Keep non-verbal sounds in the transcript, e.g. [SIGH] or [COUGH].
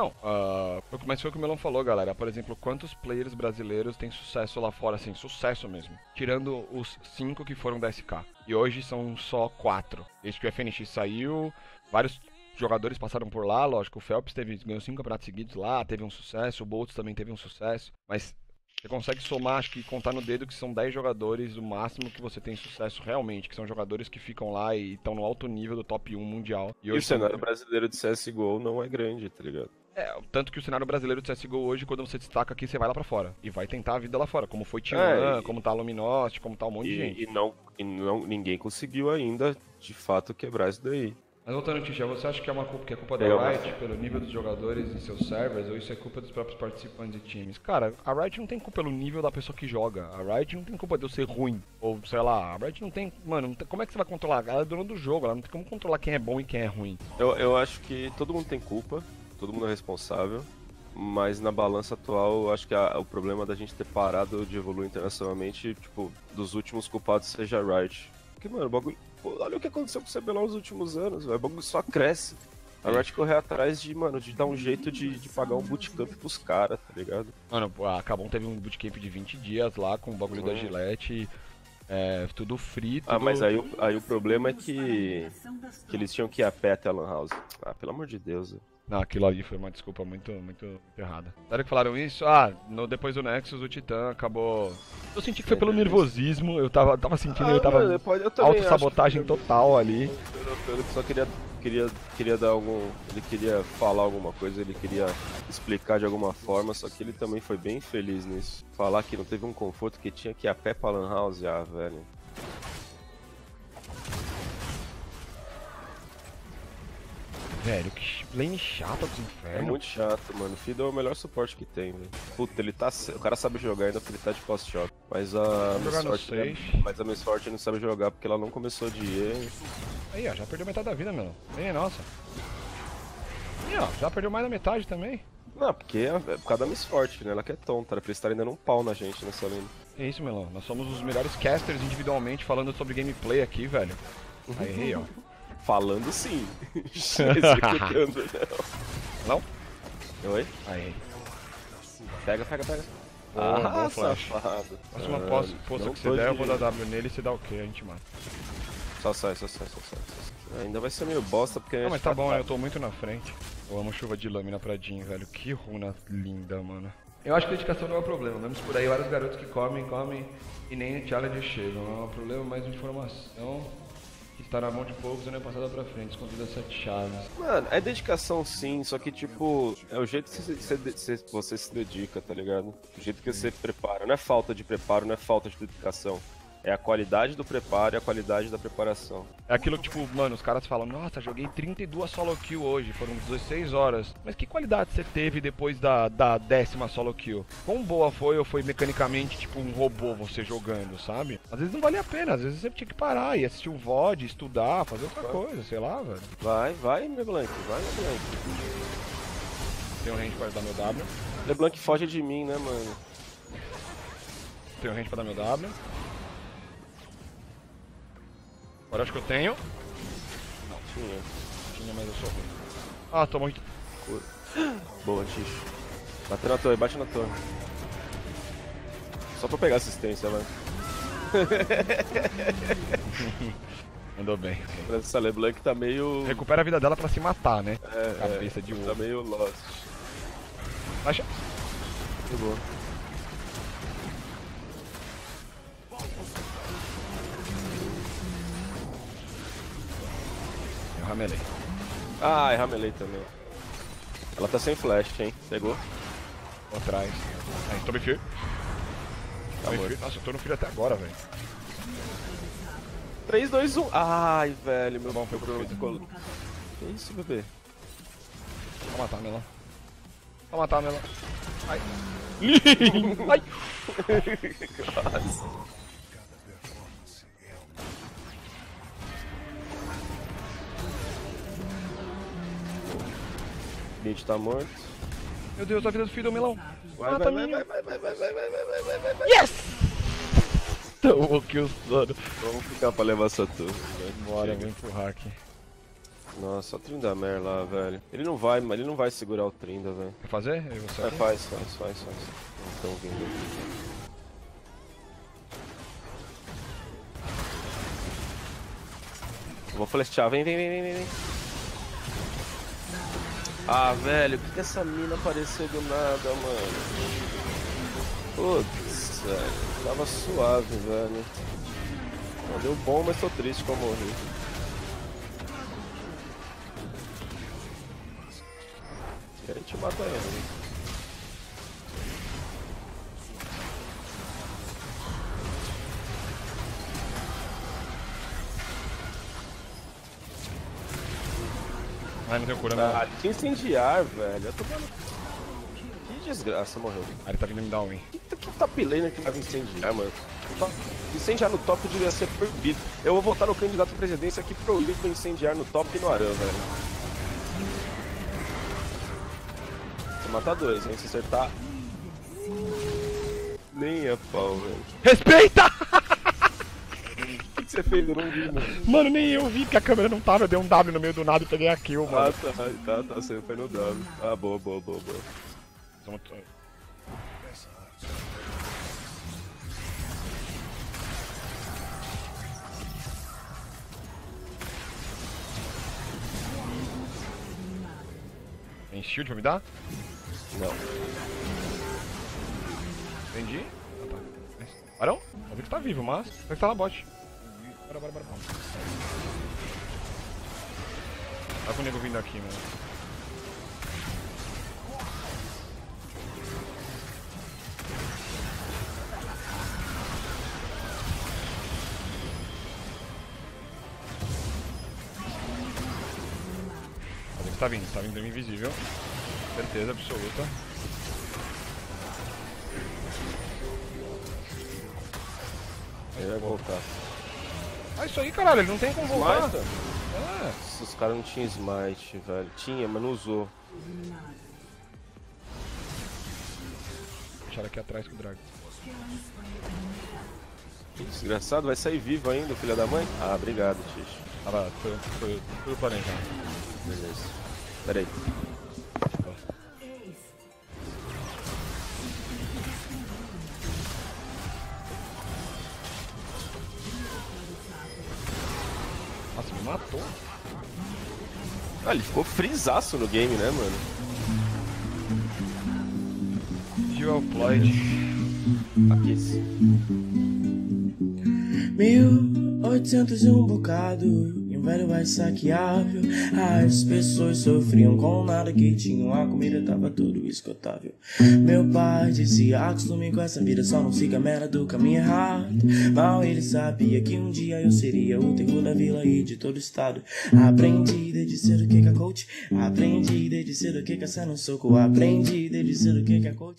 Não, uh, mas foi o que o Melão falou, galera. Por exemplo, quantos players brasileiros têm sucesso lá fora, assim, sucesso mesmo? Tirando os cinco que foram da SK. E hoje são só quatro. Desde que o FNX saiu, vários jogadores passaram por lá, lógico. O Phelps teve, ganhou cinco campeonatos seguidos lá, teve um sucesso. O Boltz também teve um sucesso. Mas você consegue somar, acho que contar no dedo que são 10 jogadores o máximo que você tem sucesso realmente, que são jogadores que ficam lá e estão no alto nível do top 1 mundial. E, e o cenário brasileiro de CSGO não é grande, tá ligado? É, tanto que o cenário brasileiro de CSGO hoje, quando você destaca aqui, você vai lá para fora. E vai tentar a vida lá fora, como foi Tian, é, como tá a Luminosity, como tá um monte e, de gente. E, não, e não, ninguém conseguiu ainda, de fato, quebrar isso daí. Mas voltando, Tisha, você acha que é uma culpa, que é culpa da Riot pelo nível dos jogadores em seus servers ou isso é culpa dos próprios participantes de times? Cara, a Riot não tem culpa pelo nível da pessoa que joga. A Riot não tem culpa de eu ser ruim. Ou sei lá, a Riot não tem. Mano, não tem, como é que você vai controlar? Ela é dona do jogo, ela não tem como controlar quem é bom e quem é ruim. Eu, eu acho que todo mundo tem culpa, todo mundo é responsável. Mas na balança atual, eu acho que a, o problema da gente ter parado de evoluir internacionalmente, tipo, dos últimos culpados seja a Riot. Porque, mano, o bagulho Pô, olha o que aconteceu com o CBLOL nos últimos anos, velho. O bagulho só cresce. A Riot correr atrás de, mano, de dar um jeito de, de pagar um bootcamp pros caras, tá ligado? Mano, a Cabum teve um bootcamp de 20 dias lá com o bagulho hum. da Gillette. É, tudo free, Ah, mas aí, aí o problema é que, que eles tinham que ir a pé até a Lan House. Ah, pelo amor de Deus. Véio. Não, aquilo ali foi uma desculpa muito, muito, muito errada. Sério que falaram isso? Ah, no, depois do Nexus o Titã acabou. Eu senti que foi pelo nervosismo, eu tava, tava sentindo, ah, eu tava. Auto-sabotagem total ali. Eu só queria, queria, queria dar algum. Ele queria falar alguma coisa, ele queria explicar de alguma forma, só que ele também foi bem feliz nisso. Falar que não teve um conforto que tinha que ir a pé pra Lan House, ah, velho. Velho, que lane chata do inferno. É muito chato, mano. O Fiddle é o melhor suporte que tem, velho. Puta, ele tá. O cara sabe jogar ainda porque ele tá de post-shot. Mas a Miss Forte. Né? Mas a Miss Forte não sabe jogar porque ela não começou de E. Aí, ó, já perdeu metade da vida, meu. Vem, nossa. E ó, já perdeu mais da metade também. Não, porque é, é por causa da Miss Forte, né? Ela que é tonta, era pra estar ainda um pau na gente nessa lane. É isso, Melão. Nós somos os melhores casters individualmente falando sobre gameplay aqui, velho. Aí, ó. Falando sim. [LAUGHS] Executando não. Não? Oi? Aí. Pega, pega, pega. Ah, bom flash. safado. Próxima ah, poça, poça que você der, eu vou dar W nele e você dá o que? A gente mata. Só sai, só sai, só sai. Só sai. Ainda vai ser meio bosta porque. Não, mas tá, tá bom, eu tô muito na frente. Eu amo chuva de lâmina pra Jean, velho. Que runa linda, mano. Eu acho que dedicação não é o problema. Vemos por aí vários garotos que comem, comem e nem challenge chegam. Não é um problema mais de informação tá na mão de poucos e não é passada pra frente, escondida sete chaves. Mano, é dedicação sim, só que tipo, é o jeito que você, você, você se dedica, tá ligado? O jeito que você prepara. Não é falta de preparo, não é falta de dedicação. É a qualidade do preparo e a qualidade da preparação. É aquilo que, tipo, mano, os caras falam, nossa, joguei 32 solo kill hoje, foram 16 horas. Mas que qualidade você teve depois da, da décima solo kill? Quão boa foi ou foi mecanicamente, tipo, um robô você jogando, sabe? Às vezes não valia a pena, às vezes você tinha que parar e assistir um VOD, estudar, fazer outra vai. coisa, sei lá, velho. Vai, vai, LeBlanc, vai, LeBlanc. Tem um range para dar meu W. LeBlanc foge de mim, né, mano? Tem um range para dar meu W. Agora acho que eu tenho. Não, tinha. Tinha, mas eu sou ruim. Ah, tô muito. Boa, Ticho. Bate na torre, bate na torre. Só pra pegar assistência, vai. [LAUGHS] Mandou bem. Essa LeBlanc tá meio. Recupera a vida dela pra se matar, né? É, Cabeça é, de ovo. Tá meio lost. Baixa. Pegou. Ramelei. Ah, ramelei também. Ela tá sem flash, hein? Pegou? Atrás. Aí, tome fear. Tá Nossa, eu tô no fear até agora, velho. 3, 2, 1. Ai, velho, meu bom, foi pro colo. Que isso, bebê? Vou matar, Melão. Vou matar, Melão. Ai. [LAUGHS] Ai. [LAUGHS] Quase. Gate tá morto. Meu Deus, a vida do filho do melão. Vai, Mata vai, vai, vai, vai, vai, vai, vai, vai, vai, vai, vai. Yes! Tomou que o sono. Vamos ficar pra levar essa torre. Bora, vou empurrar aqui. Nossa, o Trindamer lá, velho. Ele não vai, mas ele não vai segurar o Trinda, velho. Quer fazer? Eu você É, faz, faz, faz, faz. Estão vindo. Vou flechar, vem, vem, vem, vem, vem. Ah, velho, por que essa mina apareceu do nada, mano? Putz, velho. Tava suave, velho. Deu bom, mas tô triste que eu morri. E a gente mata Ai, não tem cura. Ah, que incendiar, velho. Eu tô vendo. Que desgraça, morreu. Ah, ele tá vindo me dar um, hein. Que, que top laner que vai incendiar, mano? Top- Incendiar no top devia ser proibido. Eu vou votar no candidato à presidência que proíbe incendiar no top e no Aran, velho. Matar dois, hein? Se acertar. Nem é pau, velho. Respeita! [LAUGHS] O que, que você fez? Eu não vi, mano. Mano, nem eu vi, porque a câmera não tava. Eu dei um W no meio do nada e peguei a kill, Ah, mano. tá, tá, tá. Você foi no W. Ah, boa, boa, boa, boa. Vamos- Tem shield pra me dar? Não. Entendi. Ah, tá. Barão? Eu vi que tá vivo, mas. Será que tá na bot? Bora, bora, bora. bora. Tá com o nego vindo aqui, mano. Tá vindo, tá vindo invisível. Certeza absoluta. Ele vai voltar. Ah, isso aí, caralho, ele não tem como voltar. Smite? É. Nossa, Os caras não tinham smite, velho. Tinha, mas não usou. Deixaram aqui atrás com o Drago. Que desgraçado, vai sair vivo ainda, filha da mãe? Ah, obrigado, Tish. Ah, lá, foi, foi tudo planejado. Beleza. Pera aí. Matou. Ah, ele ficou frisaço no game, né, mano? Dual Floyd. Aqui esse. 1800 e um bocado, velho mais saqueável. As pessoas sofriam com nada que tinham, a comida tava tudo esgotável. Meu pai dizia: acostume com essa vida, só não siga a merda do caminho errado. Mal ele sabia que um dia eu seria o terror da vila e de todo o estado. Aprendi desde cedo que que é coach, aprendi desde cedo que que é no soco, aprendi desde cedo que que é coach.